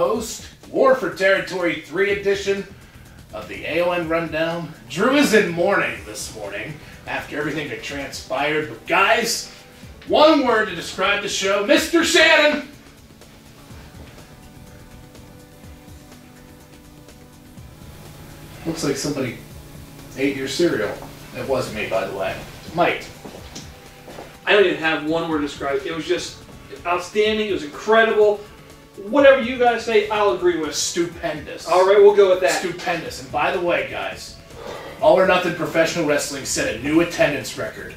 post War for Territory 3 edition of the AON Rundown. Drew is in mourning this morning after everything that transpired. But, guys, one word to describe the show Mr. Shannon! Looks like somebody ate your cereal. It wasn't me, by the way. Mike. I don't even have one word to describe it. It was just outstanding. It was incredible. Whatever you guys say, I'll agree with. Stupendous. All right, we'll go with that. Stupendous. And by the way, guys, All or Nothing Professional Wrestling set a new attendance record.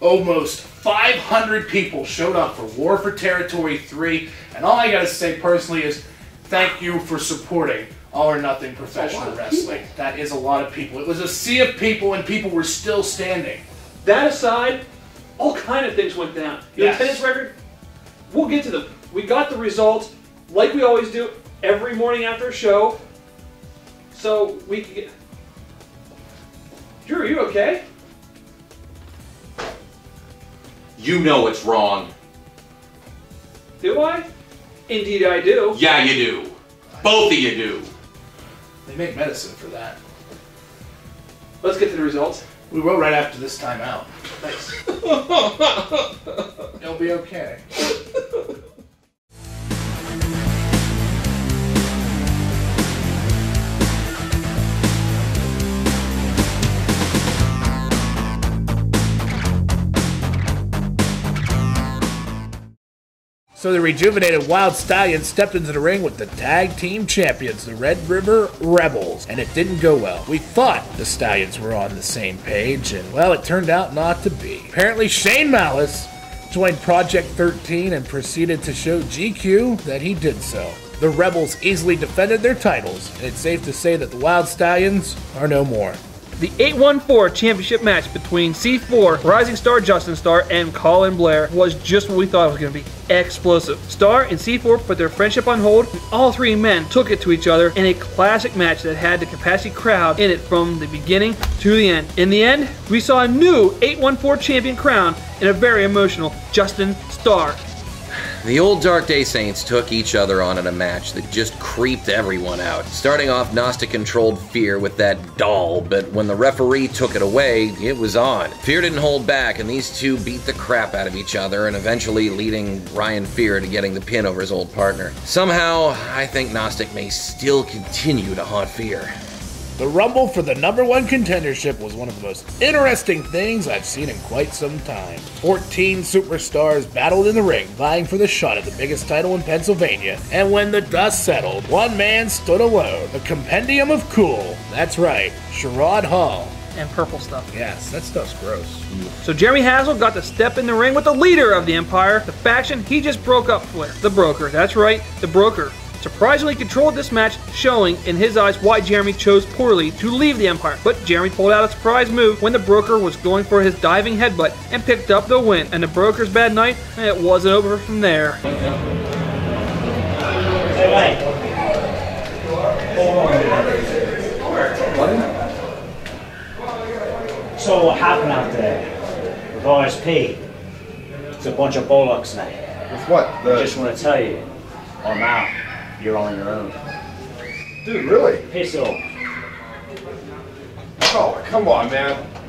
Almost 500 people showed up for War for Territory 3, and all I gotta say personally is thank you for supporting All or Nothing Professional Wrestling. That is a lot of people. It was a sea of people, and people were still standing. That aside, all kind of things went down. Your Yes. attendance record, we'll get to them. We got the results like we always do every morning after a show. So we can get. Drew, are you okay? You know it's wrong. Do I? Indeed, I do. Yeah, you do. Both of you do. They make medicine for that. Let's get to the results. We will right after this timeout. Thanks. It'll be okay. So the rejuvenated Wild Stallions stepped into the ring with the tag team champions, the Red River Rebels, and it didn't go well. We thought the Stallions were on the same page, and well, it turned out not to be. Apparently, Shane Malice joined Project 13 and proceeded to show GQ that he did so. The Rebels easily defended their titles, and it's safe to say that the Wild Stallions are no more. The 814 championship match between C4, Rising Star Justin Star, and Colin Blair was just what we thought it was going to be. Explosive. Star and C4 put their friendship on hold, and all three men took it to each other in a classic match that had the capacity crowd in it from the beginning to the end. In the end, we saw a new 814 champion crown in a very emotional Justin Star. The old Dark Day Saints took each other on in a match that just creeped everyone out. Starting off Gnostic controlled Fear with that doll, but when the referee took it away, it was on. Fear didn't hold back, and these two beat the crap out of each other, and eventually leading Ryan Fear to getting the pin over his old partner. Somehow, I think Gnostic may still continue to haunt Fear. The Rumble for the number one contendership was one of the most interesting things I've seen in quite some time. 14 superstars battled in the ring, vying for the shot at the biggest title in Pennsylvania. And when the dust settled, one man stood alone. The Compendium of Cool. That's right, Sherrod Hall. And purple stuff. Yes, that stuff's gross. So Jeremy Hassel got to step in the ring with the leader of the Empire, the faction he just broke up with, the Broker. That's right, the Broker. Surprisingly controlled this match, showing in his eyes why Jeremy chose poorly to leave the Empire. But Jeremy pulled out a surprise move when the Broker was going for his diving headbutt and picked up the win. And the Broker's bad night, and it wasn't over from there. So what happened out there with OSP? It's a bunch of bollocks, mate. With what? I just want to tell you, or now, you're on your own. dude, really? Piss off. Oh, come on, man.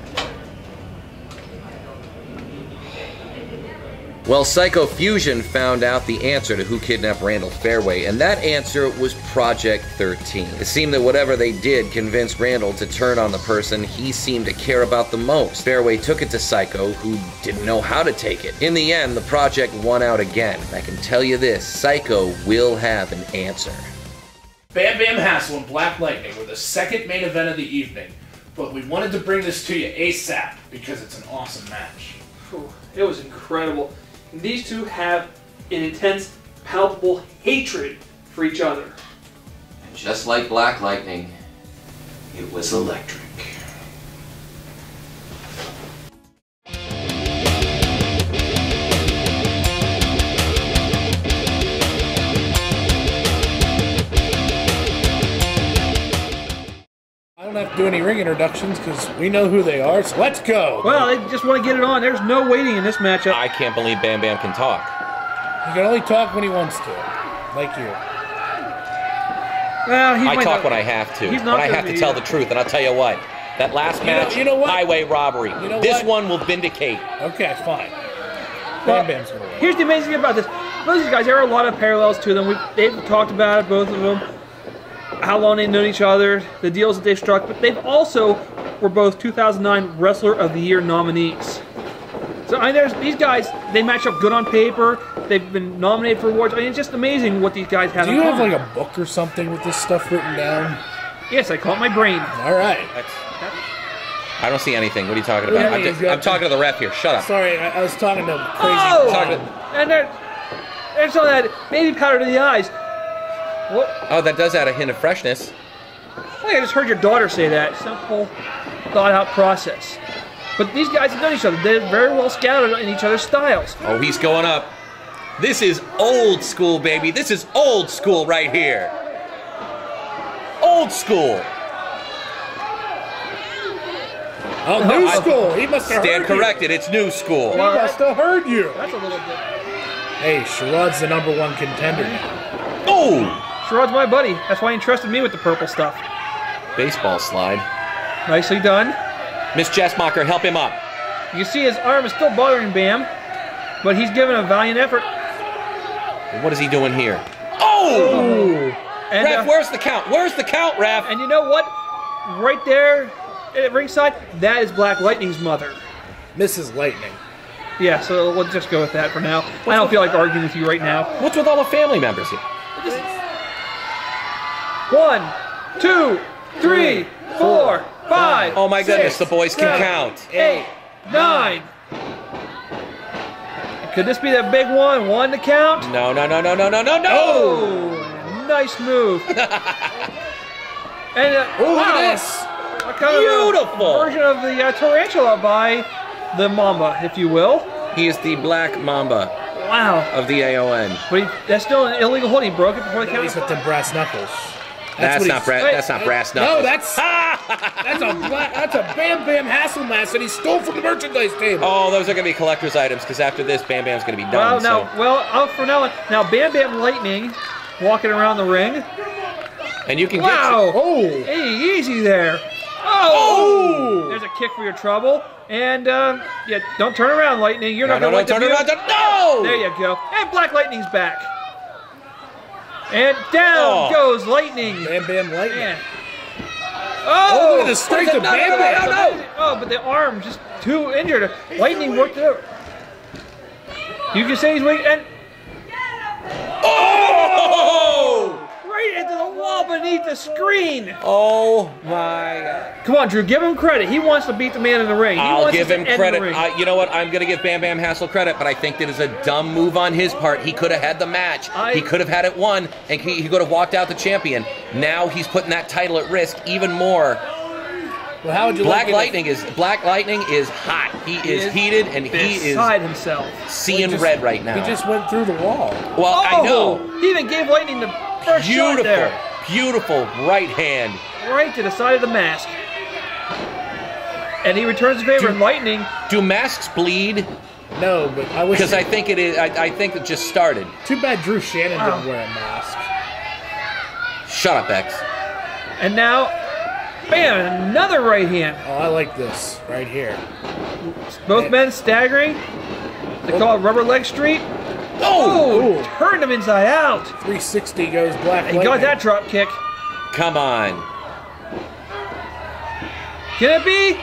Well, Psycho Fusion found out the answer to who kidnapped Randall Fairway, and that answer was Project 13. It seemed that whatever they did convinced Randall to turn on the person he seemed to care about the most. Fairway took it to Psycho, who didn't know how to take it. In the end, the project won out again. I can tell you this Psycho will have an answer. Bam Bam Hassel and Black Lightning were the second main event of the evening, but we wanted to bring this to you ASAP because it's an awesome match. It was incredible. These two have an intense, palpable hatred for each other. And just like Black Lightning, it was electric. Do any ring introductions because we know who they are, so let's go! Well, they just want to get it on. There's no waiting in this matchup. I can't believe Bam Bam can talk. He can only talk when he wants to, like you. Well, he I might talk not- when I have to. He's When I have to be- tell the truth, and I'll tell you what. That last You know- match, you know what? highway robbery. You know this what? one will vindicate. Okay, fine. Well, Bam Bam's gonna win. Here's the amazing thing about this. Both these guys, there are a lot of parallels to them. We, they've talked about it, both of them, how long they've known each other, the deals that they've struck, but they've also were both 2009 Wrestler of the Year nominees. So I mean, there's these guys. They match up good on paper. They've been nominated for awards. I mean, it's just amazing what these guys have. Do in you have common. like a book or something with this stuff written down? Yes, I call it my brain. All right. That's, I don't see anything. What are you talking about? Yeah, I'm, just- I'm talking to the ref here. Shut up. Sorry, I, I was talking to crazy. Oh, Talking and there, there's all that baby powder to the eyes. What? Oh, that does add a hint of freshness. I just heard your daughter say that. Simple, thought out process. But these guys have known each other. They're very well scouted in each other's styles. Oh, he's going up. This is old school, baby. This is old school right here. Old school. Oh, new I- school. He must have Stand heard corrected. It's new school. You. He must have heard you. That's a little bit. Hey, Sherrod's the number one contender now. Oh! Sherrod's my buddy. That's why he entrusted me with the purple stuff. Baseball slide. Nicely done. Miss Jessmacher, help him up. You see his arm is still bothering Bam, but he's given a valiant effort. What is he doing here? Oh! And, Ref, uh, where's the count? Where's the count, Ref? and you know what? Right there at ringside, that is Black Lightning's mother. Mrs. Lightning. Yeah, so we'll just go with that for now. I don't feel like arguing with you right now. What's with all the family members here? One, two, three, four, five. Oh my goodness, six, the boys can seven, count. Eight, nine. Could this be the big one? One to count? No, no, no, no, no, no, no, no! Oh, nice move. and uh, Oh, wow, this. a kind of a Beautiful. version of the uh, tarantula by the Mamba, if you will. He is the Black Mamba Wow. of the AON. But he, that's still an illegal hold. He broke it before the count. He's with the brass knuckles. That's, what not he's- brass. Wait, That's not brass No, knuckles. that's that's a bla- that's a Bam Bam Hasselmass that he stole from the merchandise table. Oh, those are going to be collector's items because after this, Bam Bam's going to be done. Well, done. now, so. well, out for now. Now, Bam Bam Lightning walking around the ring. And you can Wow. Oh, Hey, easy there. Oh! There's a kick for your trouble. And, um, yeah, don't turn around, Lightning. You're get. No, not no, going no, to turn around. No! There you go. And Black Lightning's back. And down Oh. goes Lightning. Bam Bam Lightning. Man. Oh, Oh! look at the strength of No, no, Bam no, Bam. no, oh, no. Oh, but the arm just too injured. Lightning worked it out. You can say he's weak, and Oh! Right into the wall beneath the screen. Oh my God. Come on, Drew, give him credit. He wants to beat the man in the ring. He I'll wants give him credit. The. I, you know what? I'm going to give Bam Bam Hassel credit, but I think that is a dumb move on his part. He could have had the match. I- he could have had it won, and he, he could have walked out the champion. Now he's putting that title at risk even more. Well, how would you Black like Lightning is Black Lightning is hot. He is is heated, and he is beside himself. seeing just- red right now. He just went through the wall. well, I Oh, know. He even gave Lightning the first shot Beautiful, there, beautiful right hand. right to the side of the mask. And he returns the favor. And Lightning, Do masks bleed? No, but I wish. Because I think it is. I, I think it just started. Too bad Drew Shannon Wow. didn't wear a mask. Shut up, X. and now, bam, another right hand. Oh, I like this right here. Both men staggering. They call it rubber leg street. Oh, Oh, turned him inside out. 360 goes Black He got that drop kick. come on. Can it be?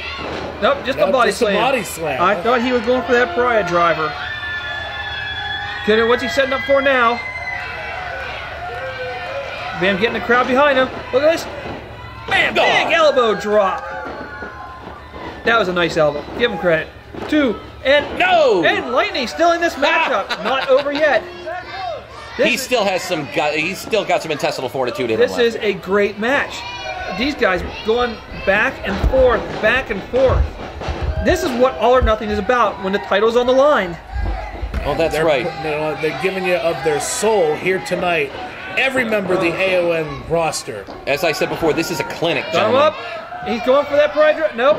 Nope, just Nope, a body just a slam. body slam. I thought he was going for that pariah driver. Can it, what's he setting up for now? Bam getting the crowd behind him. Look at this. Bam, big elbow drop. That was a nice elbow. Give him credit. Two, and No! And Lightning still in this matchup. Not over yet. This, He still has some. gu- He's still got some intestinal fortitude in him. this is a great match. These guys going back and forth, back and forth. This is what All or Nothing is about when the title's on the line. Oh, that's They're, right. putting uh, they're giving you of their soul here tonight. Every member of the AON roster. As I said before, this is a clinic, Got him gentlemen. up. He's going for that pride drop. Nope.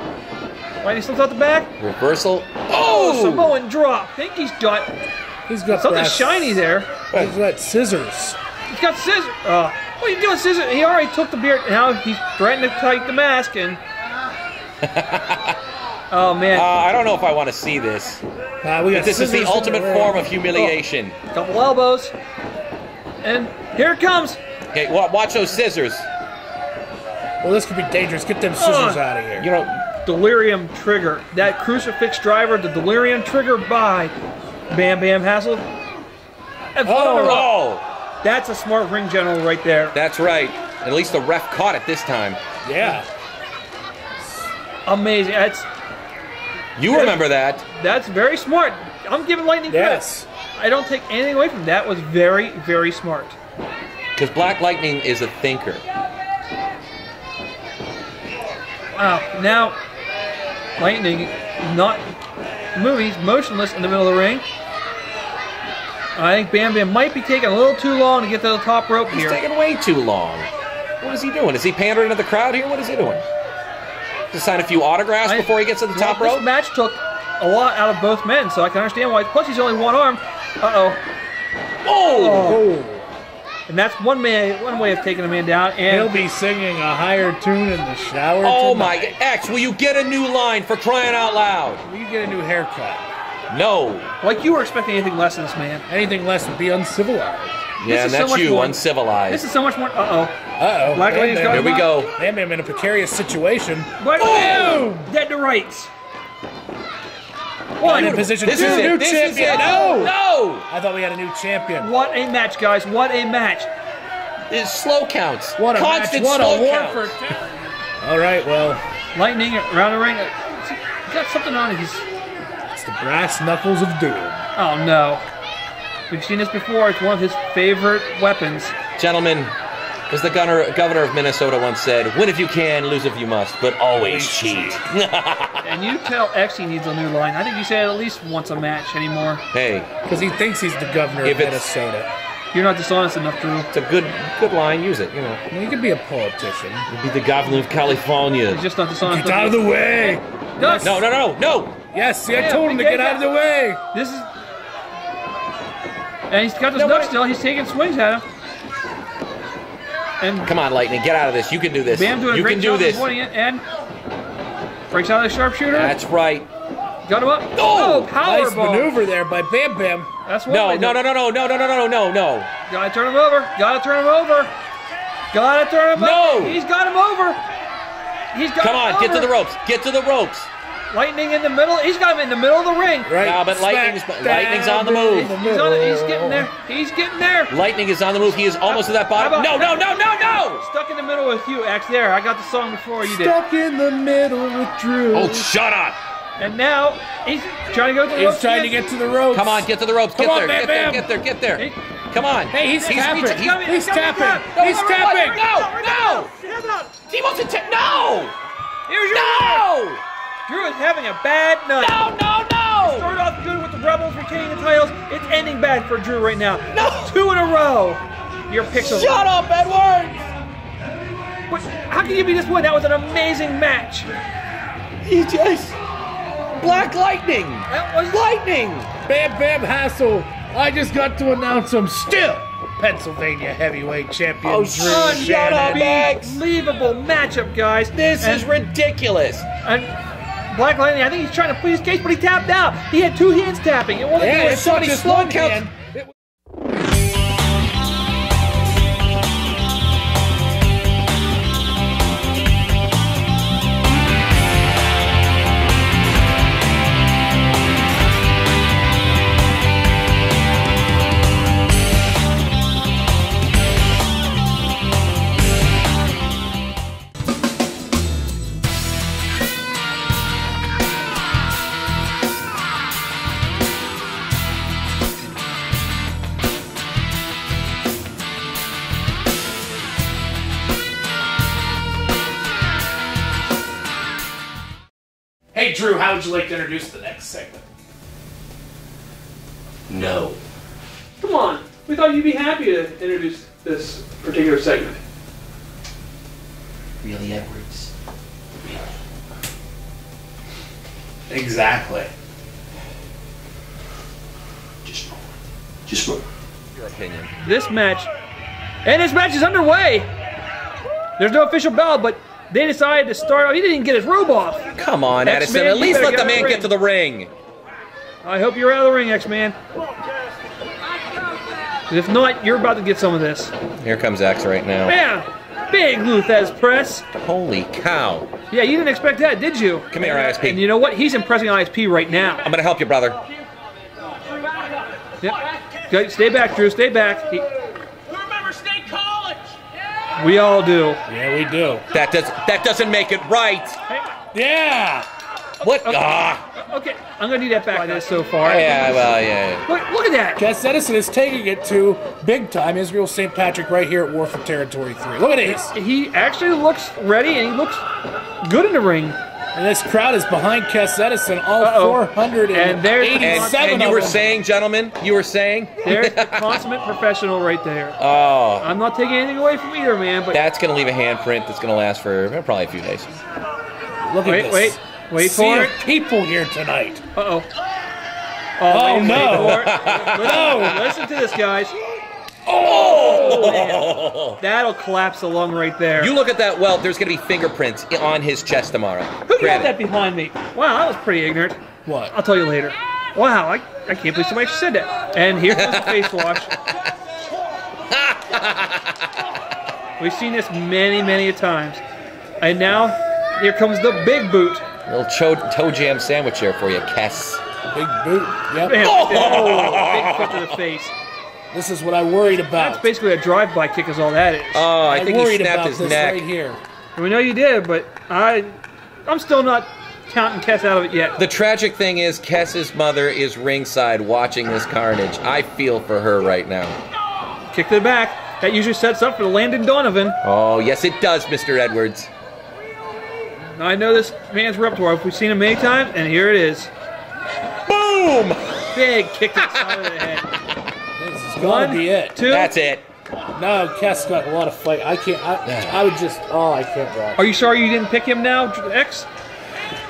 Lightning slips out the back. Reversal. Oh, Oh! Samoan drop. Think he's got He's got Something brass- shiny there. He's got scissors. He's got scissors. Uh, what are you doing, scissors? He already took the beard. Now he's threatening to take the mask and. oh man, Uh, I don't know if I want to see this. Uh, we got This is the ultimate ring. form of humiliation. couple elbows, and here it comes. Okay, wa- watch those scissors. Well, this could be dangerous. Get them scissors Uh. out of here. You know, Delirium trigger. That crucifix driver, the delirium trigger by Bam Bam Hassel. And Oh. oh, That's a smart ring general right there. that's right. At least the ref caught it this time. yeah. Amazing. That's You remember that? that's very smart. I'm giving Lightning credit. Yes. I don't take anything away from that. Was very very smart. Because Black Lightning is a thinker. Wow. Now, Lightning not moving, he's motionless in the middle of the ring. I think Bam Bam might be taking a little too long to get to the top rope He's here. taking way too long. What is he doing? Is he pandering to the crowd here? What is he doing? To sign a few autographs I- before he gets to the top Well, rope? This match took a lot out of both men, so I can understand why. Plus, he's only one arm. Uh oh. Oh! And that's one man, one way of taking a man down. And he'll be singing a higher tune in the shower. Oh tonight. my! X, will you get a new line for crying out loud? Will you get a new haircut. No. like you were expecting anything less than this man. Anything less would be uncivilized. Yeah, and that's much you, more- uncivilized. This is so much more. Uh oh. Uh oh. Black Lady's got Here we go. Bam Bam in a precarious situation. oh. What? Boom! Dead to rights. One in position This two. is new it. This is champion. it. No. Oh. No! I thought we had a new champion. What a match, guys! What a match! It's slow counts. What a Constant match. What a war counts. for. All right. Well, Lightning around the ring. He's got something on it. He's. it's the brass knuckles of doom. Oh no. We've seen this before. It's one of his favorite weapons. Gentlemen, as the governor, governor of Minnesota once said, win if you can, lose if you must, but always cheat. And you tell X he needs a new line. I think you say it at least once a match anymore. hey, Because he thinks he's the governor If of it's- Minnesota. You're not dishonest enough, Drew. it's a good good line. Use it, you know. Well, you could be a politician. He'd be the governor of California. You're just not dishonest. Get out of the way. Yes. No, no, no, no! Yes, see, I Yeah, told him to okay, get out of the way. This is. And he's got this No, knuck but- still. He's taking swings at him. And Come on, Lightning, get out of this. You can do this. Bam doing a you great can do job this. avoiding it and breaks out of the sharpshooter. That's right. Got him up. Oh, Oh, power Nice bomb. maneuver there by Bam Bam. That's one No, no, no, no, no, no, no, no, no, no, no. Gotta turn him over. Gotta turn him over. Gotta turn him No. over. He's got him over. He's got Come on, get to the ropes. Get to the ropes. Lightning in the middle. He's got him in the middle of the ring. Right. Nah, but smack Lightning's- dab Lightning's on the move. the He's, on, he's getting there. He's getting there. Lightning is on the move. He is almost to that bottom. How No, no, no, no, no! Stuck in the middle with you, X. There, I got the song before you did. Stuck in the middle with Drew. Oh, shut up! And now he's trying to go to the He's ropes trying to get to the ropes. Come on, get to the ropes. Come Get on, there, Bam get there, Bam. get there, get there. Hey. Come on. Hey, he's tapping. he's- coming, He's coming, tapping. coming. He's No, tapping. No, no! Hands up. He wants to tap. No! Here's your No! Drew is having a bad night. No, no, no! Started off good with the Rebels retaining the titles. It's ending bad for Drew right now. No. Two in a row. Your picks of Shut up, Edwards! What, how can you be disappointed? That was an amazing match. He just. Black Lightning! That was Lightning! Bam Bam Hassel. I just got to announce him still Pennsylvania heavyweight champion Oh, Drew shut up, Max. unbelievable matchup, guys. This and, is ridiculous. and Black Lightning, I think he's trying to please Case, but he tapped out. He had two hands tapping. It wasn't Yeah, it's not many just slow Drew, how would you like to introduce the next segment? No. Come on. We thought you'd be happy to introduce this particular segment. Really, Edwards? Really? Exactly. Just roll. Just for Your opinion. this match, and this match is underway. There's no official bell, but they decided to start. He didn't even get his robe off. Come on, X-Man, Edison. At least let the man get to the ring. I hope you're out of the ring, X-Man. If not, you're about to get some of this. Here comes X right now. Man, big Lou Thesz press. Holy cow. Yeah, you didn't expect that, did you? Come here, ISP. And you know what? He's impressing ISP right now. I'm gonna help you, brother. Yep. Stay back, Drew. Stay back. He- Remember State College! We all do. Yeah, we do. That does that doesn't make it right. Yeah. What? Ah. Okay, I'm gonna need that back. This so far. Yeah, well, yeah. Look, look at that. Cass Edison is taking it to big time Israel St. Patrick right here at War for Territory 3. Look at this. He actually looks ready and he looks good in the ring. And this crowd is behind Cass Edison, all Uh-oh. 487 And there's- And, and you were them. saying, gentlemen, you were saying, There's the consummate professional right there. oh, I'm not taking anything away from either man, but that's gonna leave a handprint that's gonna last for probably a few days. Look at this. wait, wait sea for it. people here tonight. Uh oh. Oh, wait, no. wait for it. Listen, listen to this, guys. Oh, That'll collapse the lung right there. You look at that welt. There's gonna be fingerprints on his chest tomorrow. Who got Grab that behind me? Wow, that was pretty ignorant. What? I'll tell you later. Wow, I, I can't believe somebody said that. And here comes the face wash. We've seen this many, many a times. And now, here comes the big boot. little cho- toe jam sandwich here for you, Kess. Big boot. Yep. Bam, oh, big foot to the face. This is what I worried about. That's basically a drive-by kick is all that is. Oh, I I think he worried snapped about his this neck. right here. And we know you did, but I, I'm still not counting Kess out of it yet. The tragic thing is, Kess's mother is ringside watching this carnage. I feel for her right now. Kick to the back. That usually sets up for Landon Donovan. Oh, yes, it does, Mr. Edwards. I know this man's repertoire. We've seen him many times, and here it is. Boom! Big kick to the side of the head. This is gonna One, be it. two. That's it. No, Cass got a lot of fight. I can't. I, I would just. Oh, I can't watch. Are you sorry you didn't pick him now, X?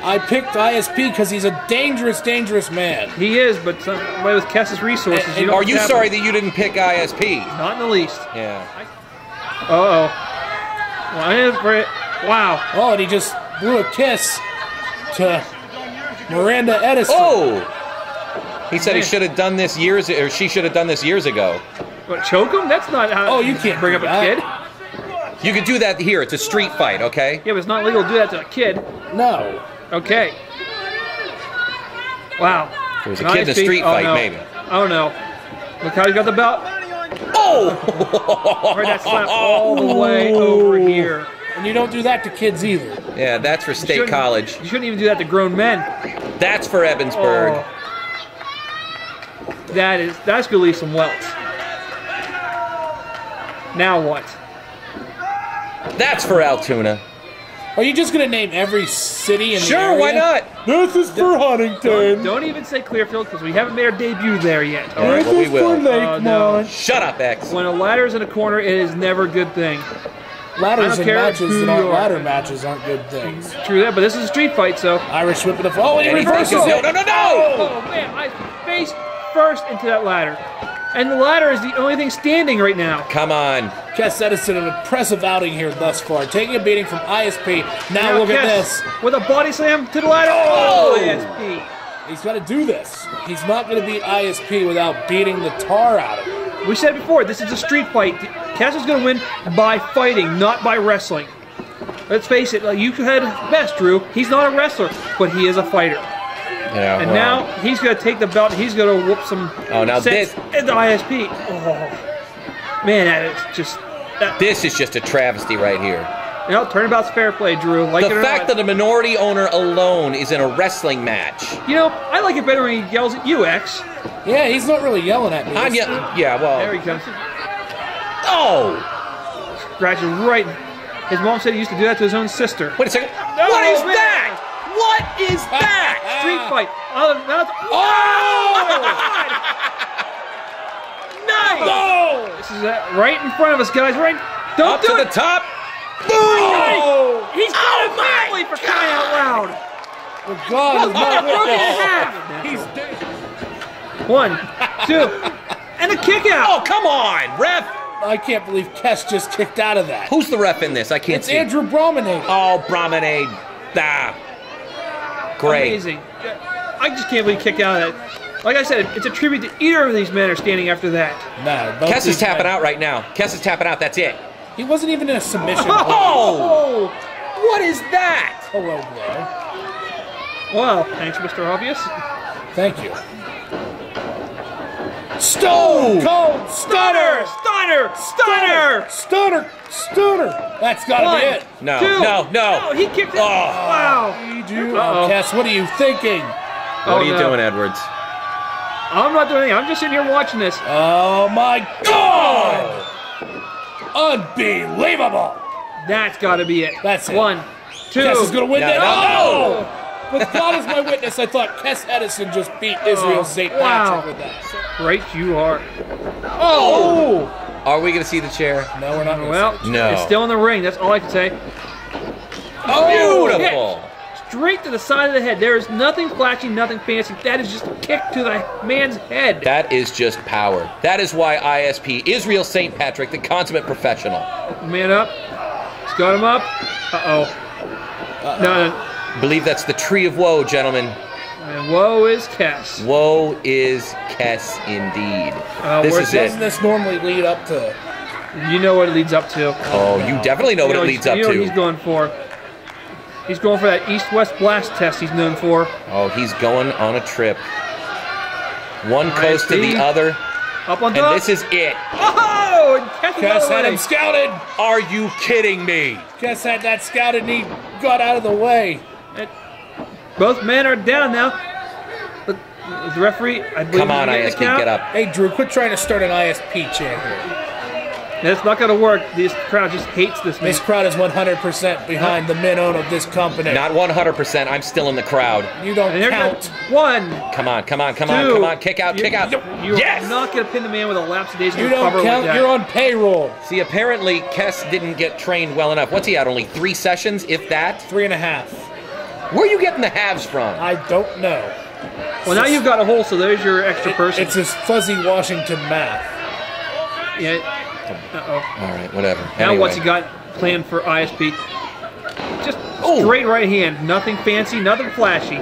I picked ISP because he's a dangerous, dangerous man. He is, but somebody with Kess's resources, And- you and don't Are you have sorry him. that you didn't pick ISP? Not in the least. Yeah. Uh oh. Wow. Oh, and he just blew a kiss to Miranda Edison. Oh! He said he should have done this years, or she should have done this years ago. What, choke him? That's not how. Oh, you can't bring do up a kid. You could do that here. It's a street fight, okay? Yeah, but it's not legal to do that to a kid. No. Okay. Wow. If it was a kid in a street oh, fight, no. maybe. Oh no. Look how he got the belt. Oh! Heard that slap all the way over here. And you don't do that to kids either. Yeah, that's for state Shouldn't- college. You shouldn't even do that to grown men. That's for Ebensburg. Oh. That is that's gonna leave some welts. Now what? That's for Altoona. Are you just gonna name every city in the Sure, why not? This is for Huntingdon. Don't even say Clearfield because we haven't made our debut there yet. All right. well, we will. Oh, no. Shut up, X. When a ladder's in a corner, it is never a good thing. Ladders don't and care matches who that aren't you are. ladder matches aren't good things. True that, but this is a street fight, so. Irish whip in the fall. Oh, he And he reverses thinks- it. no, no, no, no! Oh man, I face first into that ladder, and the ladder is the only thing standing right now. Come on. Cass Edison, an impressive outing here thus far. Taking a beating from ISP. Now, look at this. with a body slam to the ladder. Oh! Oh, ISP. He's got to do this. He's not going to beat ISP without beating the tar out of him. We said before, this is a street fight. Cass is going to win by fighting, not by wrestling. Let's face it, you had best, Drew. He's not a wrestler, but he is a fighter. Yeah, And well, now he's going to take the belt. He's going to whoop some. Oh, now sense this- in the ISP. Oh, man, that is just. That, this is just a travesty right here. you know, turnabout's fair play, Drew. Like it The or fact not. that a minority owner alone is in a wrestling match. you know, I like it better when he yells at you, X. Yeah, he's not really yelling at me. I'm It's- yeah, well. There he comes. Oh! Scratches right. His mom said he used to do that to his own sister. Wait a second. No, what is man. that? What is that? Street fight. Oh, that's, nice. Oh! This is uh, right in front of us, guys. Right. Don't Up do to it. the top. Oh, He's got Oh a my family for crying out loud. Oh, God, is Broken in half. He's dead. One, two, and And a kick out. Oh, come on, ref! I can't believe Kess just kicked out of that. Who's the ref in this? I can't It's see. It's Andrew Brominator. Oh, Promenade. Ah. Great. Amazing. I just can't believe he kicked out of that. Like I said, it's a tribute to either of these men are standing after that. No, both Kess is tapping men- out right now. Kess is tapping out. That's it. He wasn't even in a submission. Oh! oh! What is that? Hello, blow. Well, thanks, Mr. Obvious. Thank you. Stone Cold Stunner! Stunner! Stunner! Stunner! Stunner! Stunner! That's gotta One, be it. No, two. no, no. he kicked it. Oh. Wow. You, Uh-oh. oh, Kess, what are you thinking? What Oh, are you no. doing, Edwards? I'm not doing anything. I'm just sitting here watching this. Oh my God! Oh. Unbelievable! That's got to be it. That's it. One, two. Kess is gonna win No, that. no, oh! With God as my witness, I thought Kess Edison just beat Israel Oh, St. wow. Patrick with that. Great you are. Oh! Are we going to see the chair? No, we're not. gonna Well, No. it's still in the ring. That's all I can say. Oh, Beautiful. Straight to the side of the head. There is nothing flashy, nothing fancy. That is just a kick to the man's head. That is just power. That is why ISP, Israel St. Patrick, the consummate professional. Man up. He's got him up. Uh-oh. No, no. Believe that's the tree of woe, gentlemen. And woe is Cass. Woe is Kess indeed. Uh, this where is Doesn't it. this normally lead up to? You know what it leads up to. Oh, you definitely know you what know it leads up you know what he's going for. He's going for that east-west blast test he's known for. Oh, he's going on a trip. One coast to the other, Up on top. and this is it. Oh! And Cass Kess out of the had him scouted. Are you kidding me? Kess had that scouted, and he got out of the way. And Both men are down now. But the referee, I believe, Come on, he's the ISP, count. get up. Hey, Drew, quit trying to start an ISP chant here. That's not going to work. This crowd just hates this man. This crowd is 100% behind the men own of this company. Not 100%. I'm still in the crowd. you don't And they're count. One, Come on, come on, come on, come on. Kick out, You- kick out. You're Yes! not going to pin the man with a lapsation You don't like count. that. You're on payroll. See, apparently Kess didn't get trained well enough. What's he at? Only three sessions, if that? Three and a half. Where are you getting the halves from? I don't know. Well, now you've got a hole, so there's your extra It- person. it's this fuzzy Washington math. yeah. Uh-oh. All right, whatever. Now Anyway. what's he got planned for ISP? Just Oh. straight right hand. Nothing fancy, nothing flashy.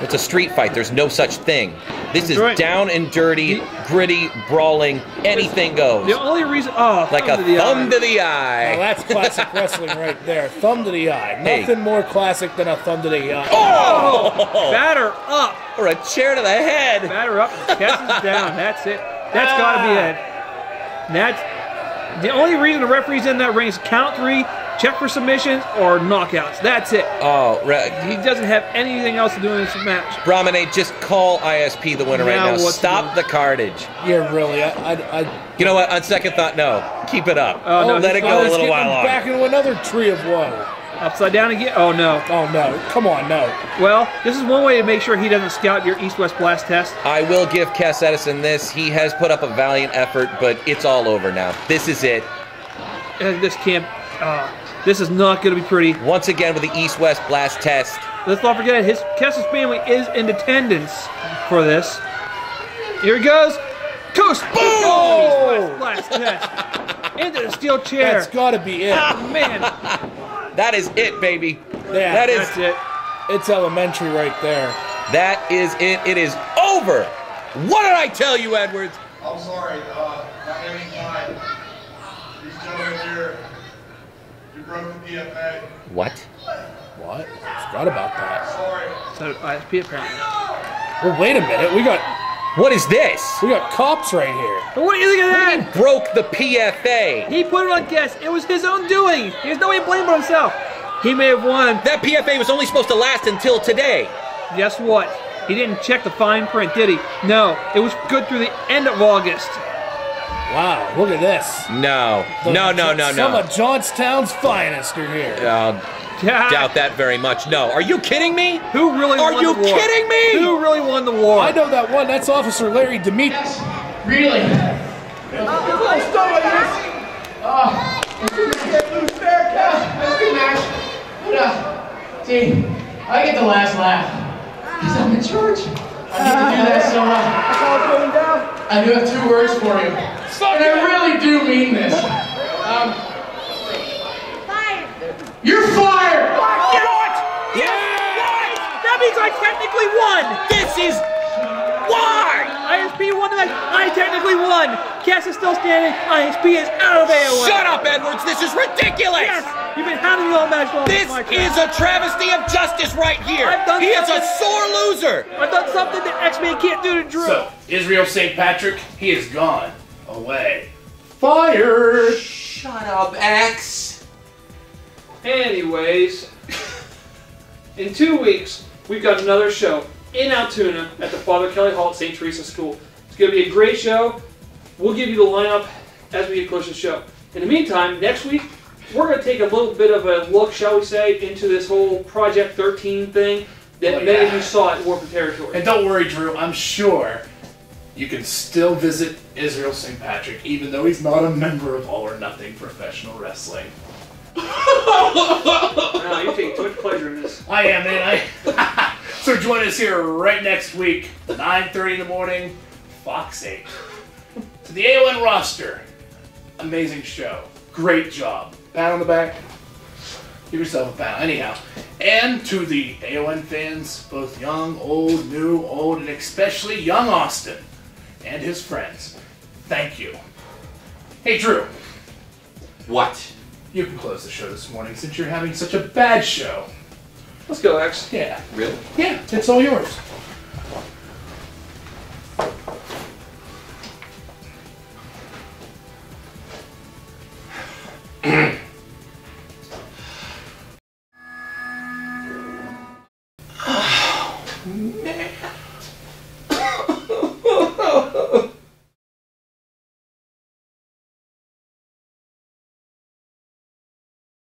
It's a street fight. There's no such thing. This is right. down and dirty, gritty, brawling. Anything goes. The only reason, oh, Like a thumb to the thumb eye. to the Now that's classic wrestling right there. Thumb to the eye. Hey. Nothing more classic than a thumb to the eye. Oh! oh! Batter up, Or a chair to the head. batter up. Cass is down. That's it. That's got to be ah. it. That's the only reason the referee's in that ring is count three, check for submissions or knockouts. That's it. Oh, right. He doesn't have anything else to do in this match. Brahmane, just call ISP the winner Now right now. what Stop do? the cartage. Yeah, really. I, I, I You know what? On second thought, no. Keep it up. Oh, no, Let it he's- go I a was little getting while him longer. back into another tree of woe. Upside down again. Oh no. Oh no! Come on, no. Well, this is one way to make sure he doesn't scout your east-west blast test. I will give Cass Edison this. He has put up a valiant effort, but it's all over now. This is it. And this can't. Uh, this is not going to be pretty. Once again with the East West Blast test. Let's not forget his Kess's family is in attendance for this. Here he goes. Coast boom! East-west blast test into the steel chair. That's got to be it. Man, That is it, baby. Yeah, that is that's it. It's elementary right there. that is it. It is over. What did I tell you, Edwards? I'm sorry, uh, not any time. These gentlemen here, you broke the PFA. What? What? Forgot about that. Sorry. So ISP apparently. Well, wait a minute. We got What is this? we got cops right here. What do you think of that? Broke the PFA. He put it on Kess. It was his own doing. He has no way to blame but himself. He may have won. That PFA was only supposed to last until today. Guess what? He didn't check the fine print, did he? No. It was good through the end of August. Wow, look at this. No. The- No, no, no, Some no. of Johnstown's finest are here. Uh, doubt that very much. No. Are you kidding me? Who really Are won you the war? kidding me? Who really won the war? I know that one. That's Officer Larry Demetrius. Really? That's a good match. But, uh, see, I get the last laugh. Because I'm in charge. I get to do that so, uh, that's how going down. I do have two words for you. And I really do mean this. Um, you're fired! That means I technically won! This is why! ISP won the match. I technically won. Cass is still standing. ISP is out of AON. Shut up, Edwards. This is ridiculous. Yes, you've been having the all match long. This is a travesty of justice right here. I've done He is a sore loser. I've done something that X-Men can't do to Drew. So, Israel St. Patrick, he is gone. Away. Fired! Shut up, X. Anyways, in two weeks, we've got another show in Altoona at the Father Kelly Hall at St. Teresa School. It's going to be a great show. We'll give you the lineup as we get closer to the show. In the meantime, next week, we're going to take a little bit of a look, shall we say, into this whole Project 13 thing that Oh, many of you saw at War for Territory. And don't worry, Drew, I'm sure you can still visit Israel St. Patrick, even though he's not a member of All or Nothing Professional Wrestling. Wow, you take too much pleasure in this. I am, man. I. so join us here right next week, 9:30 in the morning, Fox 8. To the AON roster, amazing show, great job. Pat on the back. Give yourself a pat. Anyhow, and to the AON fans, both young, old, new, old, and especially young Austin and his friends, thank you. Hey, Drew. What? You can close the show this morning since you're having such a bad show. Let's go, X. Yeah. Really? Yeah, it's all yours.